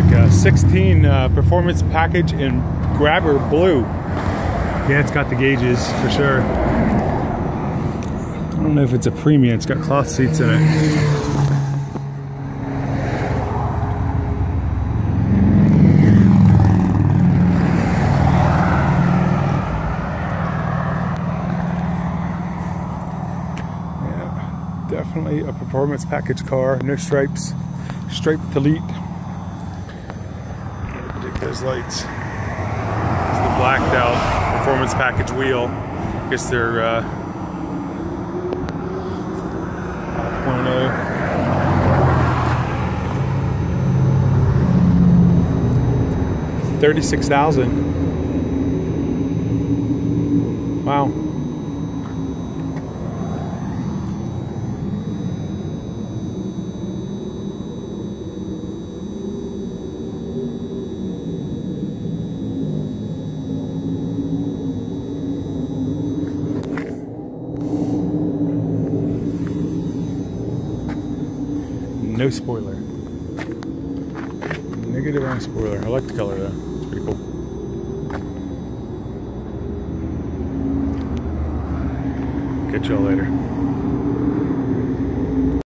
like a 16 uh, performance package in grabber blue. Yeah, it's got the gauges for sure. I don't know if it's a premium. It's got cloth seats in it. Yeah, definitely a performance package car. No stripes, striped delete. Those lights. It's the blacked out performance package wheel. I guess they're uh, 5.0. Thirty-six thousand. Wow. No spoiler. Negative on spoiler. I like the color though. It's pretty cool. Catch y'all later.